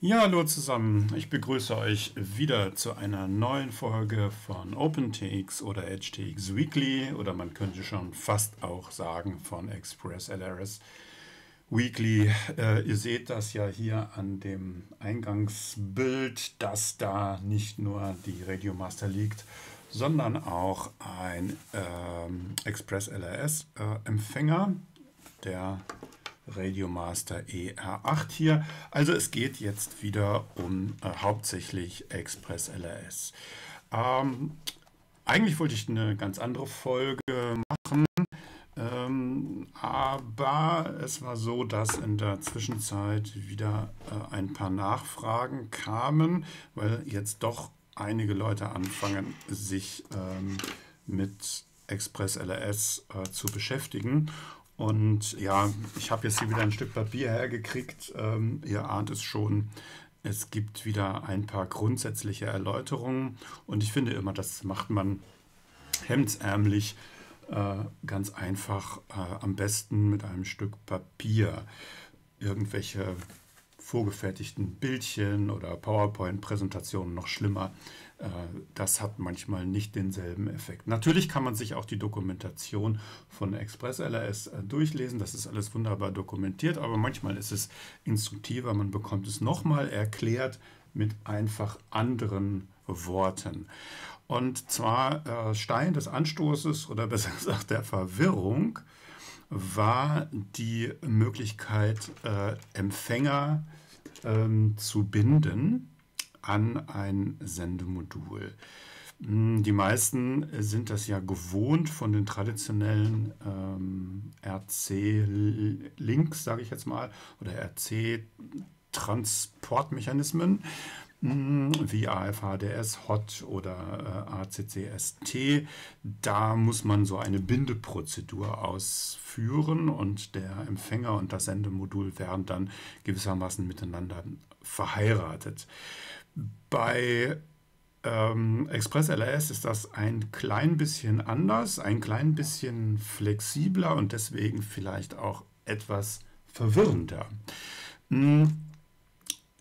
Ja, hallo zusammen. Ich begrüße euch wieder zu einer neuen Folge von OpenTX oder HTX Weekly oder man könnte schon fast auch sagen von Express LRS Weekly. Äh, ihr seht das ja hier an dem Eingangsbild, dass da nicht nur die Radio Master liegt, sondern auch ein ähm, Express LRS äh, Empfänger, der Radiomaster ER8 hier. Also es geht jetzt wieder um äh, hauptsächlich Express LRS. Ähm, eigentlich wollte ich eine ganz andere Folge machen, ähm, aber es war so, dass in der Zwischenzeit wieder äh, ein paar Nachfragen kamen, weil jetzt doch einige Leute anfangen, sich ähm, mit Express LRS äh, zu beschäftigen. Und ja, ich habe jetzt hier wieder ein Stück Papier hergekriegt. Ähm, ihr ahnt es schon. Es gibt wieder ein paar grundsätzliche Erläuterungen. Und ich finde immer, das macht man hemdsärmlich äh, ganz einfach äh, am besten mit einem Stück Papier. Irgendwelche vorgefertigten Bildchen oder PowerPoint-Präsentationen noch schlimmer. Äh, das hat manchmal nicht denselben Effekt. Natürlich kann man sich auch die Dokumentation von Express LRS äh, durchlesen. Das ist alles wunderbar dokumentiert, aber manchmal ist es instruktiver. Man bekommt es nochmal erklärt mit einfach anderen Worten. Und zwar äh, Stein des Anstoßes oder besser gesagt der Verwirrung war die Möglichkeit, Empfänger ähm, zu binden an ein Sendemodul. Hm, die meisten sind das ja gewohnt von den traditionellen ähm, RC-Links, sage ich jetzt mal, oder RC-Transportmechanismen hm, wie AFHDS, HOT oder äh, ACCST. Da muss man so eine Bindeprozedur ausführen und der Empfänger und das Sendemodul werden dann gewissermaßen miteinander verheiratet. Bei ähm, Express LRS ist das ein klein bisschen anders, ein klein bisschen flexibler und deswegen vielleicht auch etwas verwirrender. Hm,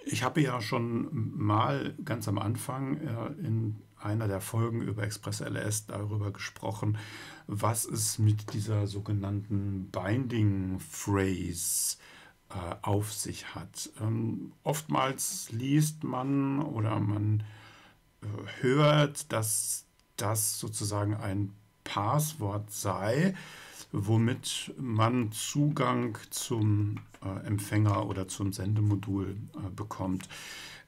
ich habe ja schon mal ganz am Anfang äh, in einer der Folgen über Express LS darüber gesprochen, was es mit dieser sogenannten Binding Phrase auf sich hat. Ähm, oftmals liest man oder man äh, hört, dass das sozusagen ein Passwort sei, womit man Zugang zum äh, Empfänger oder zum Sendemodul äh, bekommt.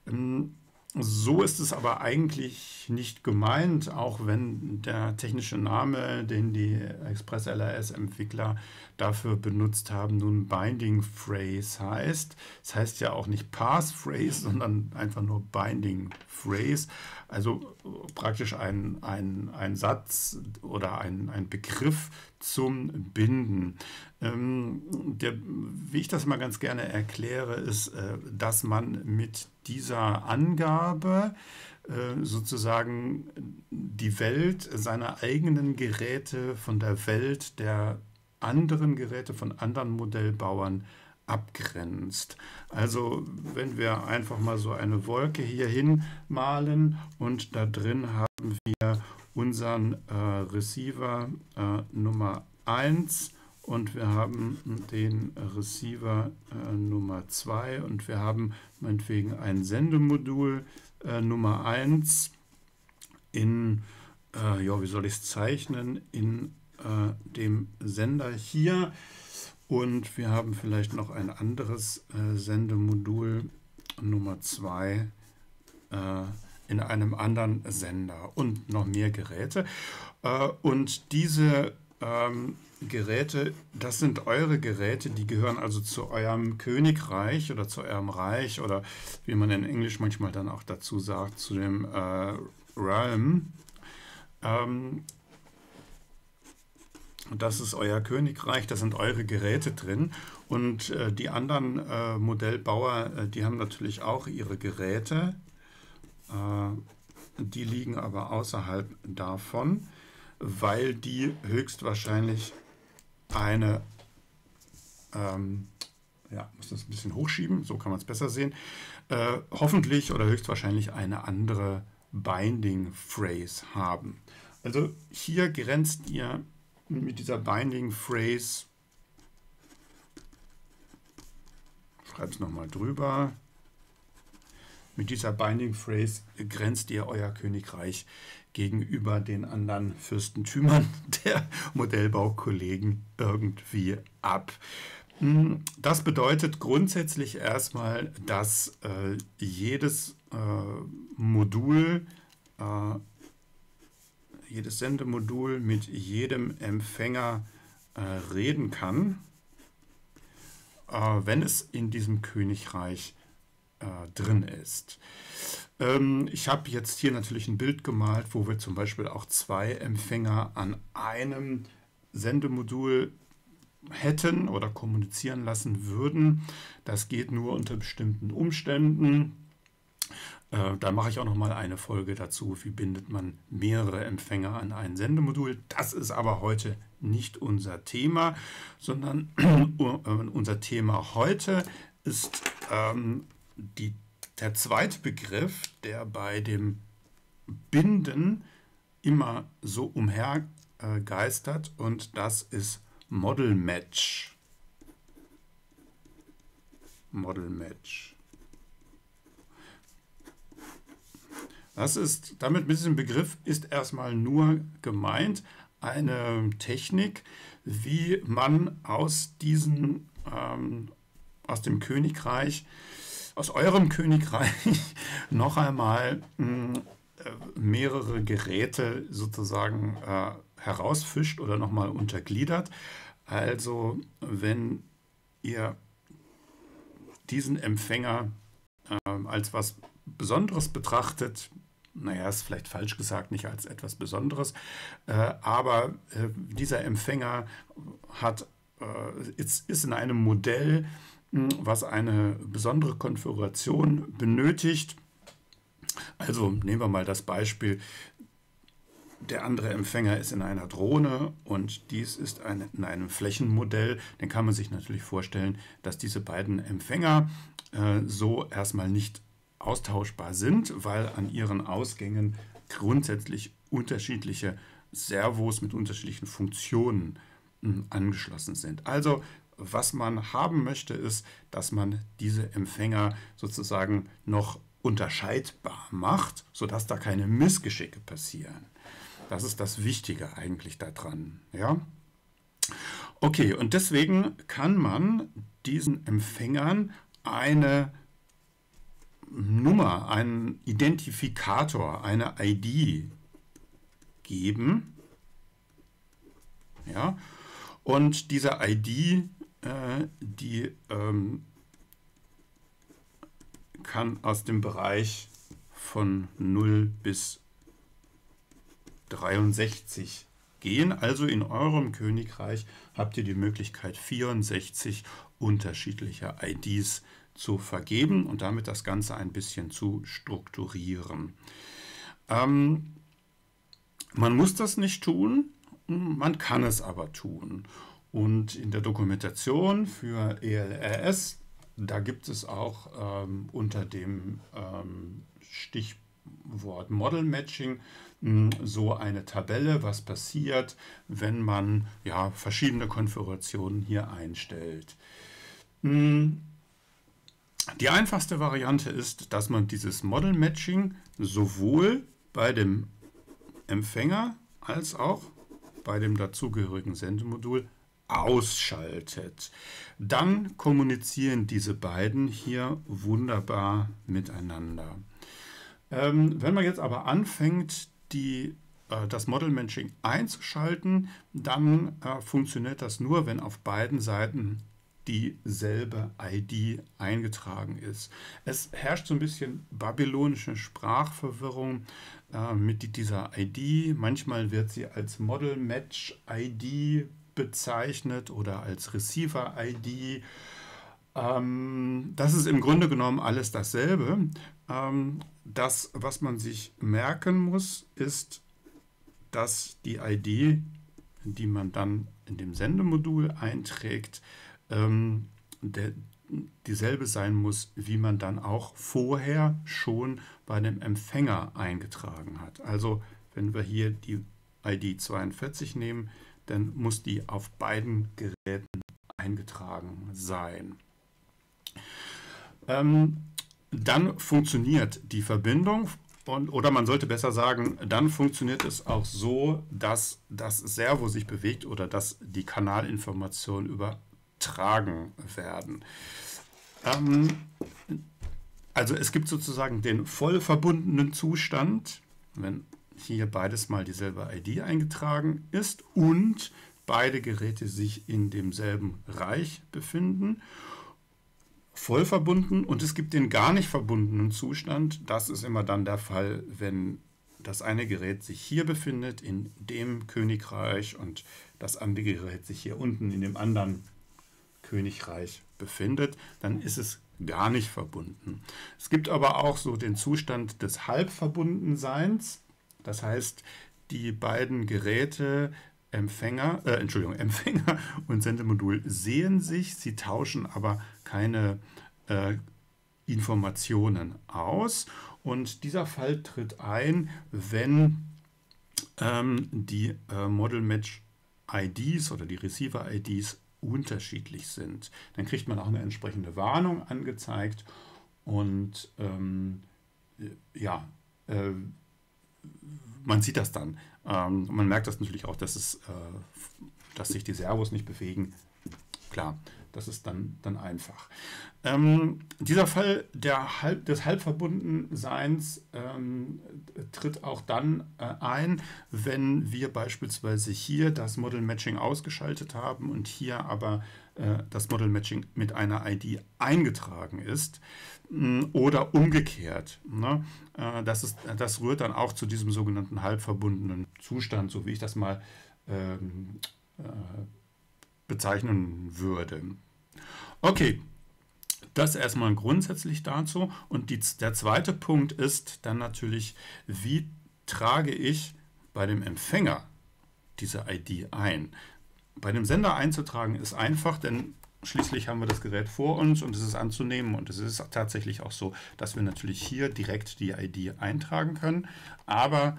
Ähm, so ist es aber eigentlich nicht gemeint, auch wenn der technische Name, den die Express LRS Entwickler dafür benutzt haben, nun Binding Phrase heißt. Das heißt ja auch nicht Passphrase, sondern einfach nur Binding Phrase. Also praktisch ein, ein, ein Satz oder ein, ein Begriff zum Binden. Ähm, der, wie ich das mal ganz gerne erkläre, ist, äh, dass man mit dieser Angabe äh, sozusagen die Welt seiner eigenen Geräte von der Welt der anderen Geräte von anderen Modellbauern abgrenzt. Also wenn wir einfach mal so eine Wolke hier hinmalen und da drin haben wir unseren äh, Receiver äh, Nummer 1 und wir haben den Receiver äh, Nummer 2 und wir haben meinetwegen ein Sendemodul äh, Nummer 1 in, äh, ja, wie soll ich es zeichnen, in äh, dem Sender hier. Und wir haben vielleicht noch ein anderes Sendemodul Nummer 2 äh, in einem anderen Sender und noch mehr Geräte. Äh, und diese ähm, Geräte, das sind eure Geräte, die gehören also zu eurem Königreich oder zu eurem Reich oder wie man in Englisch manchmal dann auch dazu sagt, zu dem äh, Realm. Ähm, das ist euer Königreich, da sind eure Geräte drin. Und äh, die anderen äh, Modellbauer, äh, die haben natürlich auch ihre Geräte. Äh, die liegen aber außerhalb davon, weil die höchstwahrscheinlich eine ähm, ja, muss das ein bisschen hochschieben, so kann man es besser sehen. Äh, hoffentlich oder höchstwahrscheinlich eine andere Binding Phrase haben. Also hier grenzt ihr mit dieser Binding Phrase, schreibe es nochmal drüber, mit dieser Binding Phrase grenzt ihr euer Königreich gegenüber den anderen Fürstentümern der Modellbaukollegen irgendwie ab. Hm, das bedeutet grundsätzlich erstmal, dass äh, jedes äh, Modul, äh, jedes Sendemodul mit jedem Empfänger äh, reden kann, äh, wenn es in diesem Königreich äh, drin ist. Ähm, ich habe jetzt hier natürlich ein Bild gemalt, wo wir zum Beispiel auch zwei Empfänger an einem Sendemodul hätten oder kommunizieren lassen würden. Das geht nur unter bestimmten Umständen. Äh, da mache ich auch noch mal eine Folge dazu, wie bindet man mehrere Empfänger an ein Sendemodul. Das ist aber heute nicht unser Thema, sondern äh, unser Thema heute ist ähm, die, der zweite Begriff, der bei dem Binden immer so umhergeistert und das ist Model Match. Model Match. Das ist, damit mit diesem Begriff ist erstmal nur gemeint eine Technik, wie man aus diesen, ähm, aus dem Königreich, aus eurem Königreich noch einmal hm, äh, mehrere Geräte sozusagen äh, herausfischt oder nochmal untergliedert. Also wenn ihr diesen Empfänger äh, als was Besonderes betrachtet, naja, ist vielleicht falsch gesagt, nicht als etwas Besonderes, äh, aber äh, dieser Empfänger hat, äh, ist, ist in einem Modell, was eine besondere Konfiguration benötigt. Also nehmen wir mal das Beispiel, der andere Empfänger ist in einer Drohne und dies ist ein, in einem Flächenmodell. Dann kann man sich natürlich vorstellen, dass diese beiden Empfänger äh, so erstmal nicht austauschbar sind, weil an ihren Ausgängen grundsätzlich unterschiedliche Servos mit unterschiedlichen Funktionen hm, angeschlossen sind. Also was man haben möchte, ist, dass man diese Empfänger sozusagen noch unterscheidbar macht, sodass da keine Missgeschicke passieren. Das ist das Wichtige eigentlich daran. Ja? Okay, und deswegen kann man diesen Empfängern eine Nummer, einen Identifikator, eine ID geben. Ja? Und diese ID, äh, die ähm, kann aus dem Bereich von 0 bis 63 gehen. Also in eurem Königreich habt ihr die Möglichkeit, 64 unterschiedliche IDs zu vergeben und damit das Ganze ein bisschen zu strukturieren. Ähm, man muss das nicht tun, man kann es aber tun. Und in der Dokumentation für ELRS, da gibt es auch ähm, unter dem ähm, Stichwort Model Matching so eine Tabelle, was passiert, wenn man ja, verschiedene Konfigurationen hier einstellt. Hm, die einfachste Variante ist, dass man dieses Model Matching sowohl bei dem Empfänger als auch bei dem dazugehörigen Sendemodul ausschaltet. Dann kommunizieren diese beiden hier wunderbar miteinander. Ähm, wenn man jetzt aber anfängt, die, äh, das Model Matching einzuschalten, dann äh, funktioniert das nur, wenn auf beiden Seiten dieselbe ID eingetragen ist. Es herrscht so ein bisschen babylonische Sprachverwirrung äh, mit dieser ID. Manchmal wird sie als Model Match ID bezeichnet oder als Receiver ID. Ähm, das ist im Grunde genommen alles dasselbe. Ähm, das, was man sich merken muss, ist, dass die ID, die man dann in dem Sendemodul einträgt, ähm, der, dieselbe sein muss, wie man dann auch vorher schon bei dem Empfänger eingetragen hat. Also wenn wir hier die ID 42 nehmen, dann muss die auf beiden Geräten eingetragen sein. Ähm, dann funktioniert die Verbindung und, oder man sollte besser sagen, dann funktioniert es auch so, dass das Servo sich bewegt oder dass die Kanalinformationen übertragen werden. Ähm, also es gibt sozusagen den voll verbundenen Zustand, wenn hier beides mal dieselbe ID eingetragen ist und beide Geräte sich in demselben Reich befinden voll verbunden und es gibt den gar nicht verbundenen Zustand. Das ist immer dann der Fall, wenn das eine Gerät sich hier befindet, in dem Königreich, und das andere Gerät sich hier unten in dem anderen Königreich befindet, dann ist es gar nicht verbunden. Es gibt aber auch so den Zustand des Halbverbundenseins. Das heißt, die beiden Geräte Empfänger, äh, Entschuldigung, Empfänger und Sendemodul sehen sich, sie tauschen aber keine äh, Informationen aus. Und dieser Fall tritt ein, wenn ähm, die äh, Model Match IDs oder die Receiver IDs unterschiedlich sind. Dann kriegt man auch eine entsprechende Warnung angezeigt und ähm, ja, äh, man sieht das dann. Ähm, man merkt das natürlich auch, dass, es, äh, dass sich die Servos nicht bewegen. Klar, das ist dann, dann einfach. Ähm, dieser Fall der halb, des Halbverbundenseins ähm, tritt auch dann äh, ein, wenn wir beispielsweise hier das Model Matching ausgeschaltet haben und hier aber das Model Matching mit einer ID eingetragen ist mh, oder umgekehrt. Ne? Äh, das, ist, das rührt dann auch zu diesem sogenannten halbverbundenen Zustand, so wie ich das mal ähm, äh, bezeichnen würde. Okay, das erstmal grundsätzlich dazu. Und die, der zweite Punkt ist dann natürlich, wie trage ich bei dem Empfänger diese ID ein? Bei dem Sender einzutragen ist einfach, denn schließlich haben wir das Gerät vor uns und es ist anzunehmen und es ist tatsächlich auch so, dass wir natürlich hier direkt die ID eintragen können. Aber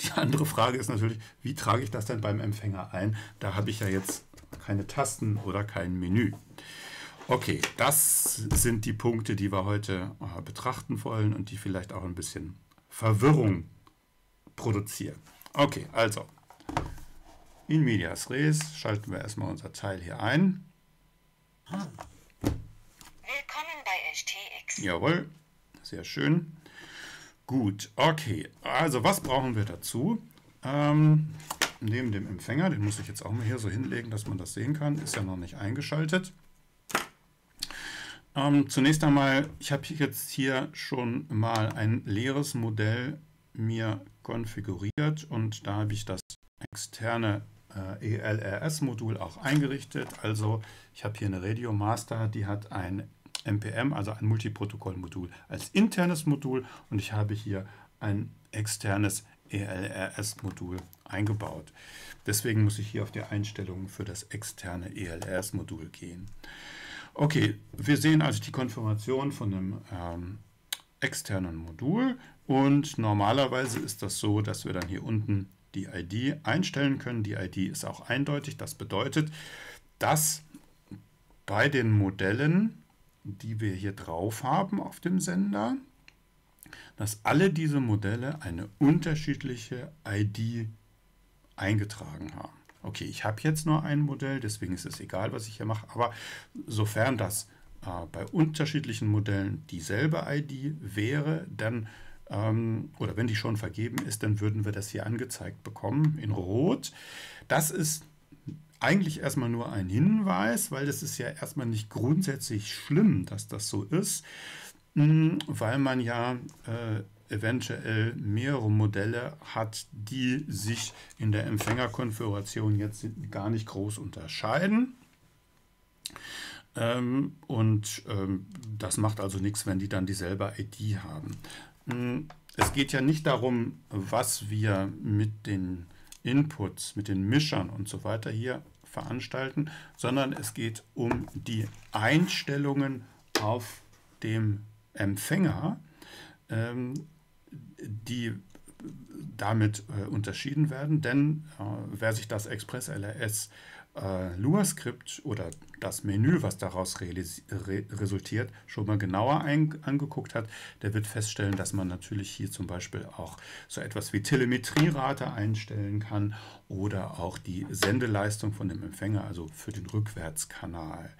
die andere Frage ist natürlich, wie trage ich das denn beim Empfänger ein? Da habe ich ja jetzt keine Tasten oder kein Menü. Okay, das sind die Punkte, die wir heute äh, betrachten wollen und die vielleicht auch ein bisschen Verwirrung produzieren. Okay, also in medias res schalten wir erstmal unser Teil hier ein. Willkommen bei STX. Jawohl, sehr schön. Gut, okay, also was brauchen wir dazu? Ähm, neben dem Empfänger, den muss ich jetzt auch mal hier so hinlegen, dass man das sehen kann, ist ja noch nicht eingeschaltet. Ähm, zunächst einmal, ich habe jetzt hier schon mal ein leeres Modell mir konfiguriert und da habe ich das externe äh, ELRS-Modul auch eingerichtet. Also ich habe hier eine Radio Master, die hat ein MPM, also ein Multiprotokoll-Modul als internes Modul und ich habe hier ein externes ELRS-Modul eingebaut. Deswegen muss ich hier auf die Einstellungen für das externe ELRS-Modul gehen. Okay, wir sehen also die Konfiguration von einem ähm, externen Modul und normalerweise ist das so, dass wir dann hier unten die ID einstellen können. Die ID ist auch eindeutig. Das bedeutet, dass bei den Modellen, die wir hier drauf haben auf dem Sender, dass alle diese Modelle eine unterschiedliche ID eingetragen haben. Okay, ich habe jetzt nur ein Modell, deswegen ist es egal, was ich hier mache, aber sofern das äh, bei unterschiedlichen Modellen dieselbe ID wäre, dann oder wenn die schon vergeben ist, dann würden wir das hier angezeigt bekommen in Rot. Das ist eigentlich erstmal nur ein Hinweis, weil das ist ja erstmal nicht grundsätzlich schlimm, dass das so ist, hm, weil man ja äh, eventuell mehrere Modelle hat, die sich in der Empfängerkonfiguration jetzt gar nicht groß unterscheiden. Ähm, und ähm, das macht also nichts, wenn die dann dieselbe ID haben. Hm, es geht ja nicht darum, was wir mit den Inputs, mit den Mischern und so weiter hier veranstalten, sondern es geht um die Einstellungen auf dem Empfänger, ähm, die damit äh, unterschieden werden, denn äh, wer sich das Express LRS äh, Lua-Skript oder das Menü, was daraus re resultiert, schon mal genauer angeguckt hat, der wird feststellen, dass man natürlich hier zum Beispiel auch so etwas wie Telemetrierate einstellen kann oder auch die Sendeleistung von dem Empfänger, also für den Rückwärtskanal.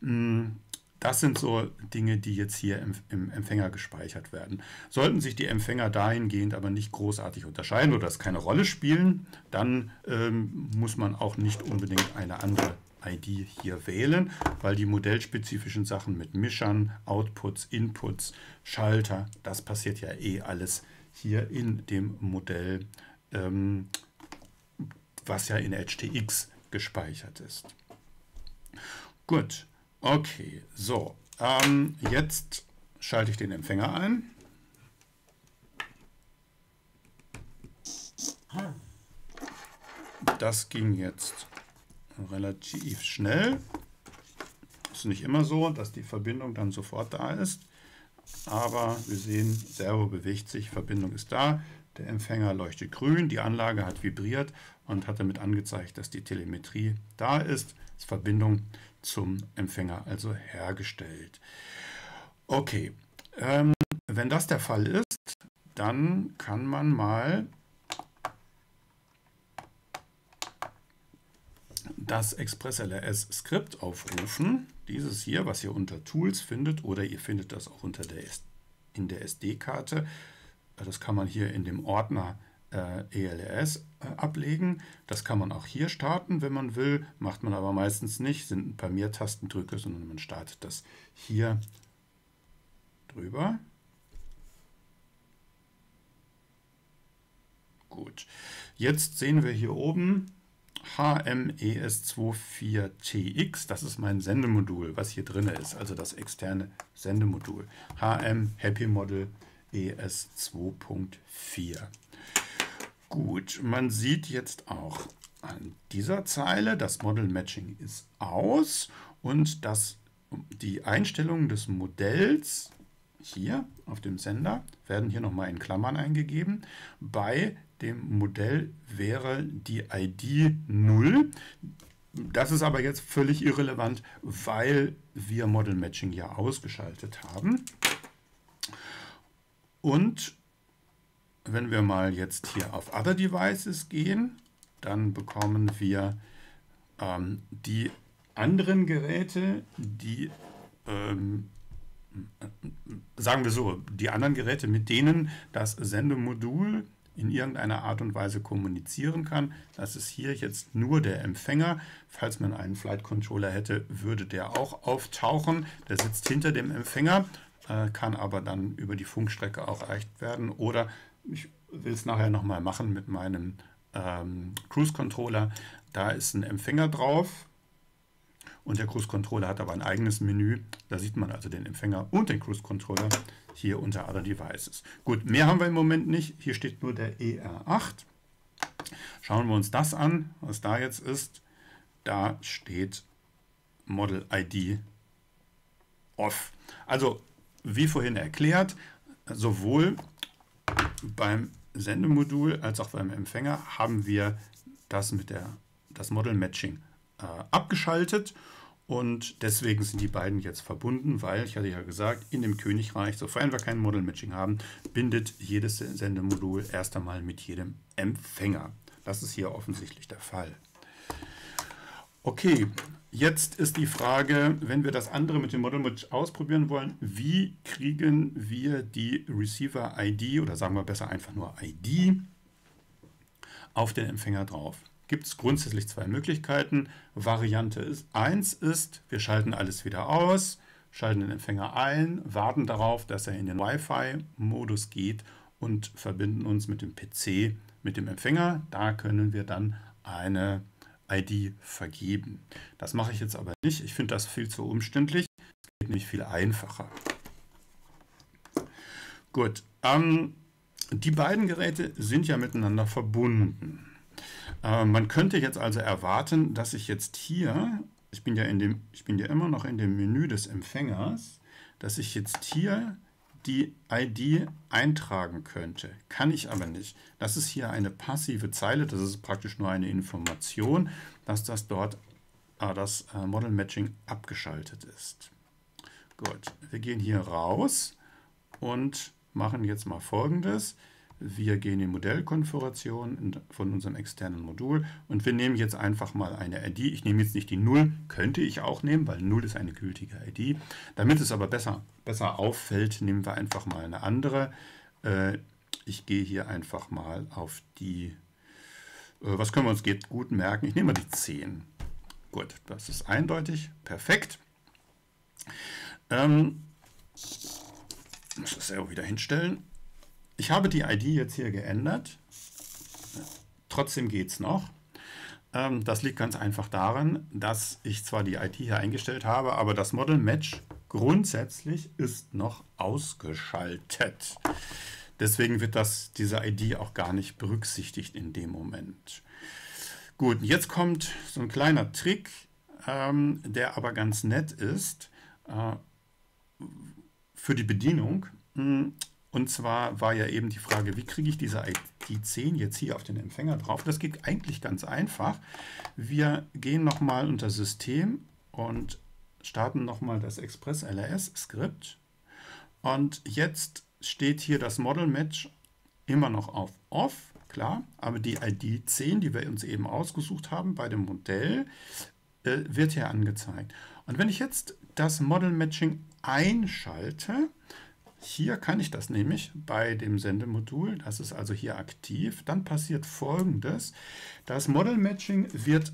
Hm, das sind so Dinge, die jetzt hier im, im, Empfänger gespeichert werden. Sollten sich die Empfänger dahingehend aber nicht großartig unterscheiden oder es keine Rolle spielen, dann ähm, muss man auch nicht unbedingt eine andere ID hier wählen, weil die modellspezifischen Sachen mit Mischern, Outputs, Inputs, Schalter, das passiert ja eh alles hier in dem Modell, ähm, was ja in HTX gespeichert ist. Gut, Okay, so. Ähm, jetzt schalte ich den Empfänger ein. Das ging jetzt relativ schnell. Ist nicht immer so, dass die Verbindung dann sofort da ist. Aber wir sehen, Servo bewegt sich, Verbindung ist da. Der Empfänger leuchtet grün, die Anlage hat vibriert und hat damit angezeigt, dass die Telemetrie da ist. Das Verbindung zum Empfänger also hergestellt. Okay, ähm, wenn das der Fall ist, dann kann man mal das ExpressLRS Skript aufrufen. Dieses hier, was ihr unter Tools findet, oder ihr findet das auch unter der, in der SD-Karte. Das kann man hier in dem Ordner äh, ELRS äh, ablegen. Das kann man auch hier starten, wenn man will, macht man aber meistens nicht, sind ein paar mehr Tastendrücke, sondern man startet das hier drüber. Gut, jetzt sehen wir hier oben HMES24TX, das ist mein Sendemodul, was hier drin ist, also das externe Sendemodul. HM Happy Model ES 2.4. Gut, man sieht jetzt auch an dieser Zeile, das Model Matching ist aus und dass die Einstellungen des Modells hier auf dem Sender werden hier nochmal in Klammern eingegeben. Bei dem Modell wäre die ID 0. Das ist aber jetzt völlig irrelevant, weil wir Model Matching ja ausgeschaltet haben. Und wenn wir mal jetzt hier auf Other Devices gehen, dann bekommen wir ähm, die anderen Geräte, die, ähm, sagen wir so, die anderen Geräte, mit denen das Sendemodul in irgendeiner Art und Weise kommunizieren kann. Das ist hier jetzt nur der Empfänger. Falls man einen Flight Controller hätte, würde der auch auftauchen. Der sitzt hinter dem Empfänger, äh, kann aber dann über die Funkstrecke auch erreicht werden oder ich will es nachher nochmal machen mit meinem ähm, Cruise Controller. Da ist ein Empfänger drauf und der Cruise Controller hat aber ein eigenes Menü. Da sieht man also den Empfänger und den Cruise Controller hier unter Other Devices. Gut, mehr haben wir im Moment nicht. Hier steht nur der ER8. Schauen wir uns das an, was da jetzt ist. Da steht Model ID Off. Also, wie vorhin erklärt, sowohl beim Sendemodul als auch beim Empfänger haben wir das mit der das Model Matching äh, abgeschaltet und deswegen sind die beiden jetzt verbunden, weil ich hatte ja gesagt, in dem Königreich, sofern wir kein Model Matching haben, bindet jedes Sendemodul erst einmal mit jedem Empfänger. Das ist hier offensichtlich der Fall. Okay, Jetzt ist die Frage, wenn wir das andere mit dem Model Match ausprobieren wollen, wie kriegen wir die Receiver ID oder sagen wir besser einfach nur ID auf den Empfänger drauf? Gibt es grundsätzlich zwei Möglichkeiten. Variante 1 ist, wir schalten alles wieder aus, schalten den Empfänger ein, warten darauf, dass er in den Wi-Fi-Modus geht und verbinden uns mit dem PC, mit dem Empfänger. Da können wir dann eine ID vergeben. Das mache ich jetzt aber nicht. Ich finde das viel zu umständlich. Es geht nämlich viel einfacher. Gut, ähm, die beiden Geräte sind ja miteinander verbunden. Äh, man könnte jetzt also erwarten, dass ich jetzt hier, ich bin ja in dem, ich bin ja immer noch in dem Menü des Empfängers, dass ich jetzt hier die ID eintragen könnte. Kann ich aber nicht. Das ist hier eine passive Zeile, das ist praktisch nur eine Information, dass das dort äh, das äh, Model Matching abgeschaltet ist. Gut, wir gehen hier raus und machen jetzt mal folgendes. Wir gehen in Modellkonfiguration von unserem externen Modul und wir nehmen jetzt einfach mal eine ID. Ich nehme jetzt nicht die 0, könnte ich auch nehmen, weil 0 ist eine gültige ID. Damit es aber besser, besser auffällt, nehmen wir einfach mal eine andere. Äh, ich gehe hier einfach mal auf die, äh, was können wir uns gut merken? Ich nehme mal die 10. Gut, das ist eindeutig, perfekt. Ähm, muss das selber wieder hinstellen. Ich habe die ID jetzt hier geändert. Trotzdem geht es noch. Ähm, das liegt ganz einfach daran, dass ich zwar die ID hier eingestellt habe, aber das Model Match grundsätzlich ist noch ausgeschaltet. Deswegen wird das, diese ID auch gar nicht berücksichtigt in dem Moment. Gut, jetzt kommt so ein kleiner Trick, ähm, der aber ganz nett ist äh, für die Bedienung. Und zwar war ja eben die Frage, wie kriege ich diese ID10 jetzt hier auf den Empfänger drauf? Das geht eigentlich ganz einfach. Wir gehen nochmal unter System und starten nochmal das Express LRS Skript. Und jetzt steht hier das Model Match immer noch auf Off, klar, aber die ID 10, die wir uns eben ausgesucht haben bei dem Modell, äh, wird hier angezeigt. Und wenn ich jetzt das Model Matching einschalte, hier kann ich das nämlich bei dem Sendemodul, das ist also hier aktiv. Dann passiert folgendes. Das Model Matching wird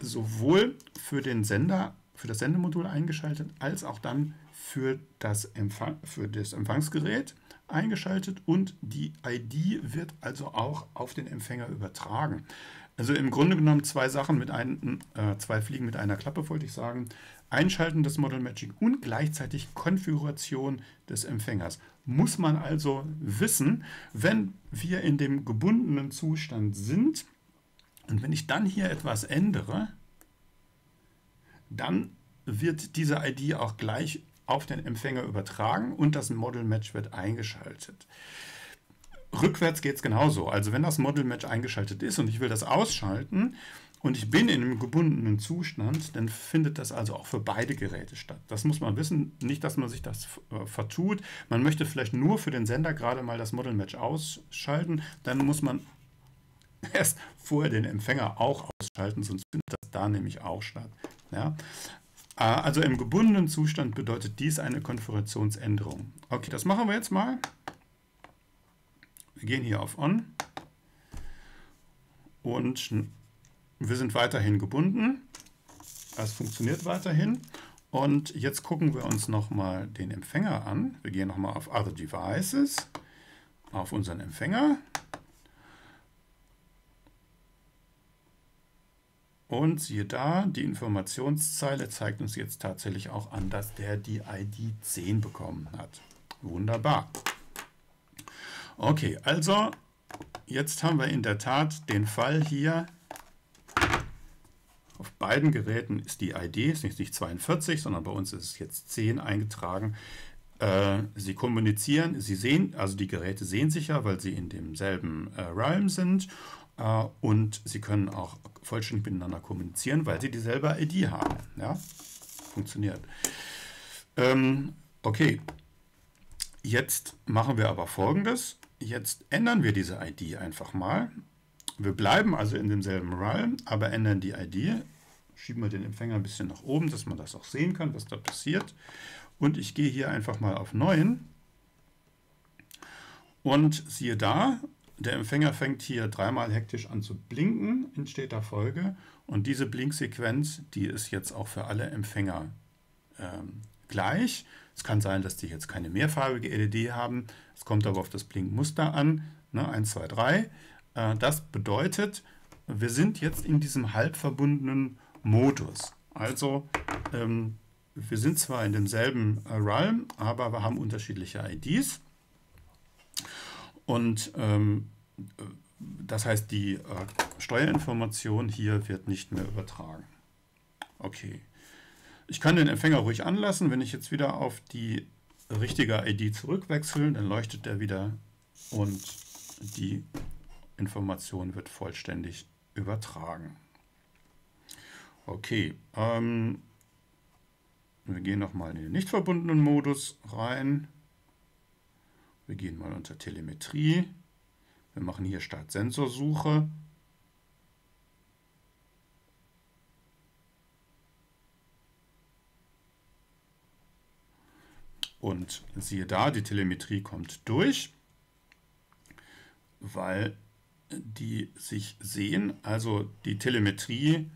sowohl für den Sender, für das Sendemodul eingeschaltet, als auch dann für das, Empfang, für das Empfangsgerät eingeschaltet und die ID wird also auch auf den Empfänger übertragen. Also im Grunde genommen zwei Sachen mit einem, äh, zwei Fliegen mit einer Klappe, wollte ich sagen. Einschalten des Model Matching und gleichzeitig Konfiguration des Empfängers. Muss man also wissen, wenn wir in dem gebundenen Zustand sind und wenn ich dann hier etwas ändere, dann wird diese ID auch gleich auf den Empfänger übertragen und das Model Match wird eingeschaltet. Rückwärts geht es genauso. Also wenn das Model Match eingeschaltet ist und ich will das ausschalten, und ich bin in einem gebundenen Zustand, dann findet das also auch für beide Geräte statt. Das muss man wissen, nicht, dass man sich das äh, vertut. Man möchte vielleicht nur für den Sender gerade mal das Model Match ausschalten, dann muss man erst vorher den Empfänger auch ausschalten, sonst findet das da nämlich auch statt. Ja? Äh, also im gebundenen Zustand bedeutet dies eine Konfigurationsänderung. Okay, das machen wir jetzt mal. Wir gehen hier auf On und wir sind weiterhin gebunden. Das funktioniert weiterhin. Und jetzt gucken wir uns nochmal den Empfänger an. Wir gehen nochmal auf Other Devices, auf unseren Empfänger. Und siehe da, die Informationszeile zeigt uns jetzt tatsächlich auch an, dass der die ID 10 bekommen hat. Wunderbar. Okay, also jetzt haben wir in der Tat den Fall hier, auf beiden Geräten ist die ID, ist nicht 42, sondern bei uns ist es jetzt 10 eingetragen. Äh, sie kommunizieren, sie sehen, also die Geräte sehen sich ja, weil sie in demselben äh, Realm sind und sie können auch vollständig miteinander kommunizieren, weil sie dieselbe ID haben. Ja, funktioniert. Ähm, okay, jetzt machen wir aber folgendes. Jetzt ändern wir diese ID einfach mal wir bleiben also in demselben Realm, aber ändern die ID. Schieben wir den Empfänger ein bisschen nach oben, dass man das auch sehen kann, was da passiert. Und ich gehe hier einfach mal auf 9. Und siehe da, der Empfänger fängt hier dreimal hektisch an zu blinken in steter Folge. Und diese Blinksequenz, die ist jetzt auch für alle Empfänger ähm, gleich. Es kann sein, dass die jetzt keine mehrfarbige LED haben. Es kommt aber auf das Blinkmuster an. Ne, 1, 2, 3. Äh, das bedeutet, wir sind jetzt in diesem halbverbundenen Modus. Also ähm, wir sind zwar in demselben äh, Realm, aber wir haben unterschiedliche IDs. Und ähm, das heißt, die äh, Steuerinformation hier wird nicht mehr übertragen. Okay. Ich kann den Empfänger ruhig anlassen. Wenn ich jetzt wieder auf die richtige ID zurückwechsel, dann leuchtet der wieder und die Information wird vollständig übertragen. Okay, ähm, wir gehen nochmal in den nicht verbundenen Modus rein. Wir gehen mal unter Telemetrie. Wir machen hier Start-Sensorsuche. Und siehe da, die Telemetrie kommt durch, weil die sich sehen. Also die Telemetrie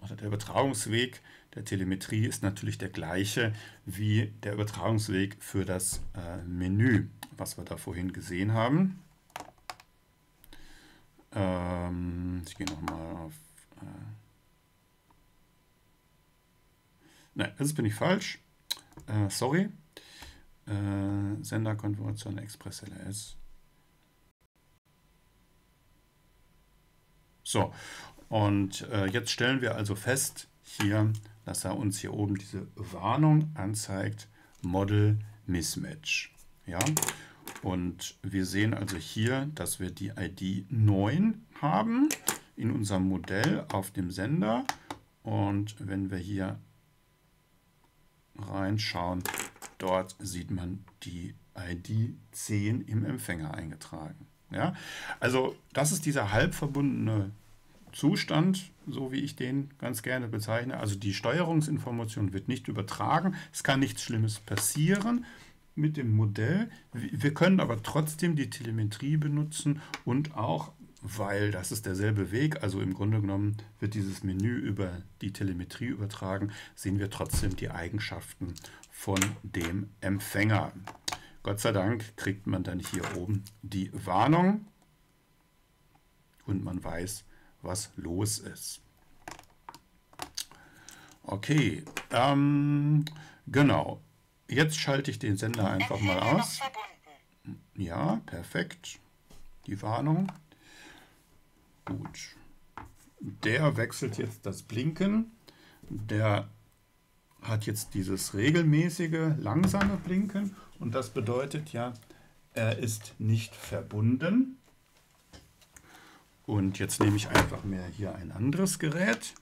oder der Übertragungsweg der Telemetrie ist natürlich der gleiche wie der Übertragungsweg für das äh, Menü, was wir da vorhin gesehen haben. Ähm, ich gehe nochmal auf... Äh Nein, das bin ich falsch. Äh, sorry. Äh, Senderkonfiguration Express LS. So, und äh, jetzt stellen wir also fest hier, dass er uns hier oben diese Warnung anzeigt, Model Mismatch. Ja, und wir sehen also hier, dass wir die ID 9 haben in unserem Modell auf dem Sender. Und wenn wir hier reinschauen, dort sieht man die ID 10 im Empfänger eingetragen. Ja? Also das ist dieser halb verbundene Zustand, so wie ich den ganz gerne bezeichne. Also die Steuerungsinformation wird nicht übertragen. Es kann nichts Schlimmes passieren mit dem Modell. Wir können aber trotzdem die Telemetrie benutzen und auch, weil das ist derselbe Weg, also im Grunde genommen wird dieses Menü über die Telemetrie übertragen, sehen wir trotzdem die Eigenschaften von dem Empfänger. Gott sei Dank kriegt man dann hier oben die Warnung und man weiß, was los ist. Okay, ähm, genau. Jetzt schalte ich den Sender einfach mal aus. Ja, perfekt. Die Warnung. Gut. Der wechselt jetzt das Blinken. Der hat jetzt dieses regelmäßige, langsame Blinken. Und das bedeutet ja, er ist nicht verbunden. Und jetzt nehme ich einfach mir hier ein anderes Gerät.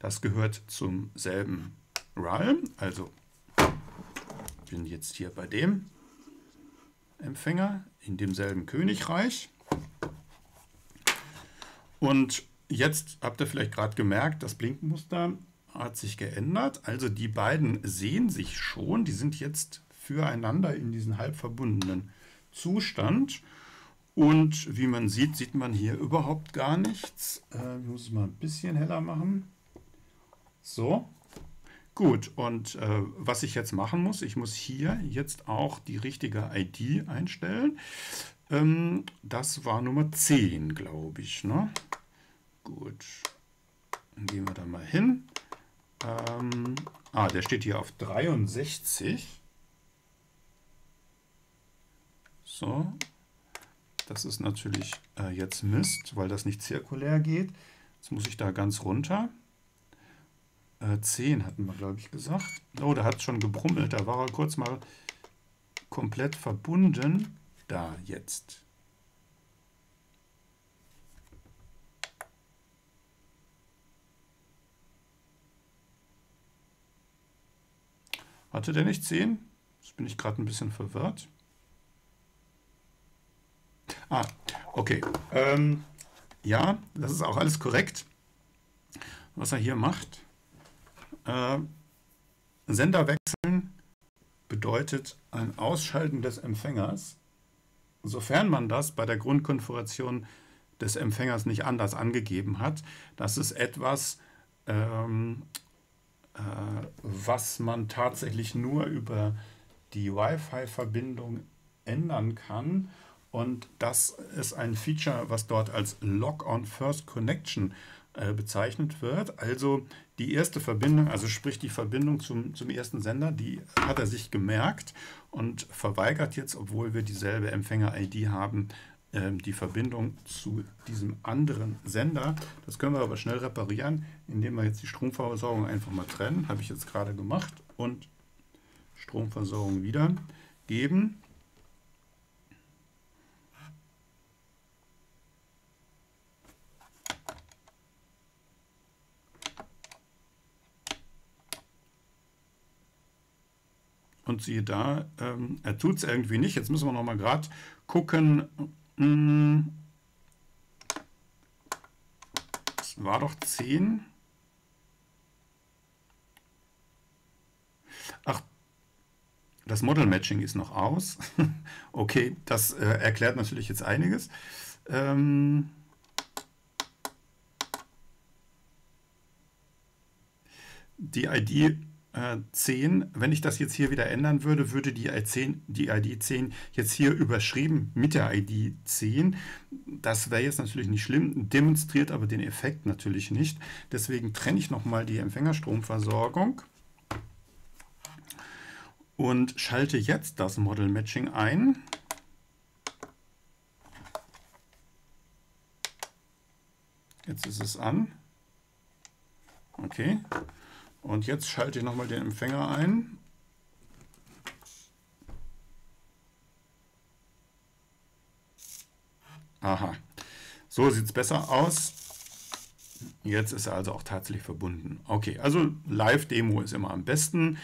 Das gehört zum selben RAL. Also bin jetzt hier bei dem Empfänger in demselben Königreich. Und jetzt habt ihr vielleicht gerade gemerkt, das Blinkmuster hat sich geändert. Also die beiden sehen sich schon. Die sind jetzt füreinander in diesen halb verbundenen Zustand. Und wie man sieht, sieht man hier überhaupt gar nichts. Äh, ich muss es mal ein bisschen heller machen. So. Gut, und äh, was ich jetzt machen muss, ich muss hier jetzt auch die richtige ID einstellen. Ähm, das war Nummer 10, glaube ich. Ne? Gut, dann gehen wir da mal hin. Ähm, ah, der steht hier auf 63. So, das ist natürlich äh, jetzt Mist, weil das nicht zirkulär geht. Jetzt muss ich da ganz runter. Äh, 10 hatten wir, glaube ich, gesagt. Oh, da hat es schon gebrummelt. Da war er kurz mal komplett verbunden. Da, jetzt. Hatte der nicht 10? Jetzt bin ich gerade ein bisschen verwirrt. Ah, okay. Ähm, ja, das ist auch alles korrekt, was er hier macht. Äh, Sender wechseln bedeutet ein Ausschalten des Empfängers, sofern man das bei der Grundkonfiguration des Empfängers nicht anders angegeben hat. Das ist etwas, ähm, äh, was man tatsächlich nur über die Wi-Fi-Verbindung ändern kann. Und das ist ein Feature, was dort als Log-on First Connection äh, bezeichnet wird. Also die erste Verbindung, also sprich die Verbindung zum, zum ersten Sender, die hat er sich gemerkt und verweigert jetzt, obwohl wir dieselbe Empfänger-ID haben, ähm, die Verbindung zu diesem anderen Sender. Das können wir aber schnell reparieren, indem wir jetzt die Stromversorgung einfach mal trennen. Habe ich jetzt gerade gemacht und Stromversorgung wieder geben. Und siehe da, ähm, er tut es irgendwie nicht. Jetzt müssen wir noch mal gerade gucken. Hm, es war doch 10. Ach, das Model Matching ist noch aus. okay, das äh, erklärt natürlich jetzt einiges. Ähm, die ID 10, äh, wenn ich das jetzt hier wieder ändern würde, würde die, ID10, die ID 10 jetzt hier überschrieben mit der ID 10. Das wäre jetzt natürlich nicht schlimm, demonstriert aber den Effekt natürlich nicht. Deswegen trenne ich nochmal die Empfängerstromversorgung und schalte jetzt das Model Matching ein. Jetzt ist es an. Okay. Und jetzt schalte ich nochmal den Empfänger ein. Aha, so sieht es besser aus. Jetzt ist er also auch tatsächlich verbunden. Okay, also Live-Demo ist immer am besten.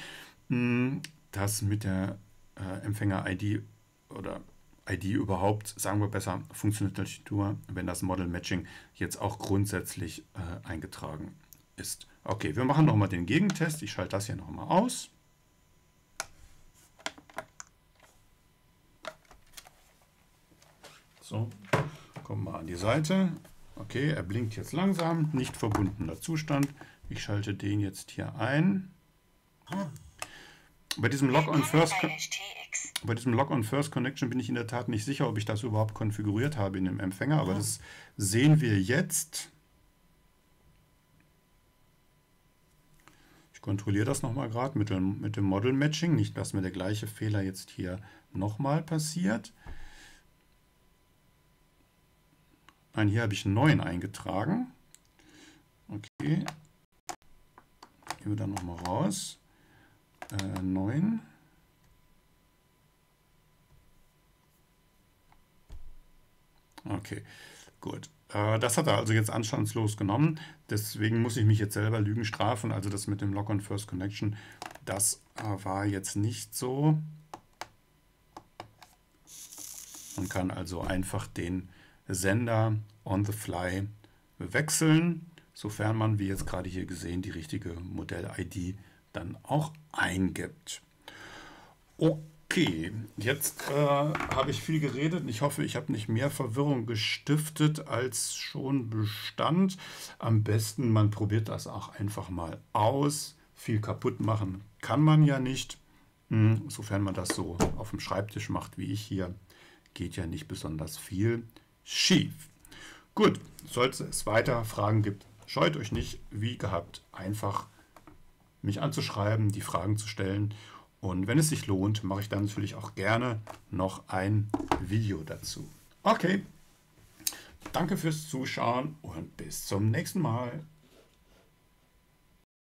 Hm, das mit der äh, Empfänger-ID oder ID überhaupt, sagen wir besser, funktioniert natürlich nur, wenn das Model Matching jetzt auch grundsätzlich äh, eingetragen ist. Okay, wir machen nochmal den Gegentest. Ich schalte das hier nochmal aus. So, kommen wir an die Seite. Okay, er blinkt jetzt langsam, nicht verbundener Zustand. Ich schalte den jetzt hier ein. Bei diesem Log-on First, bei diesem Log-on First Connection bin ich in der Tat nicht sicher, ob ich das überhaupt konfiguriert habe in dem Empfänger, aber das sehen wir jetzt. Ich kontrolliere das nochmal gerade mit dem, Model Matching, nicht, dass mir der gleiche Fehler jetzt hier nochmal passiert. Nein, hier habe ich einen neuen eingetragen. Okay. Gehen wir dann nochmal raus. Äh, 9. Okay, gut. Äh, das hat er also jetzt anstandslos genommen. Deswegen muss ich mich jetzt selber Lügen strafen. Also das mit dem Lock-on First Connection, das äh, war jetzt nicht so. Man kann also einfach den Sender on the fly wechseln, sofern man, wie jetzt gerade hier gesehen, die richtige Modell-ID dann auch eingibt. Okay. Okay, jetzt äh, habe ich viel geredet. Ich hoffe, ich habe nicht mehr Verwirrung gestiftet, als schon bestand. Am besten, man probiert das auch einfach mal aus. Viel kaputt machen kann man ja nicht. Hm, sofern man das so auf dem Schreibtisch macht, wie ich hier, geht ja nicht besonders viel schief. Gut, sollte es weiter Fragen gibt, scheut euch nicht, wie gehabt, einfach mich anzuschreiben, die Fragen zu stellen und wenn es sich lohnt, mache ich dann natürlich auch gerne noch ein Video dazu. Okay, danke fürs Zuschauen und bis zum nächsten Mal.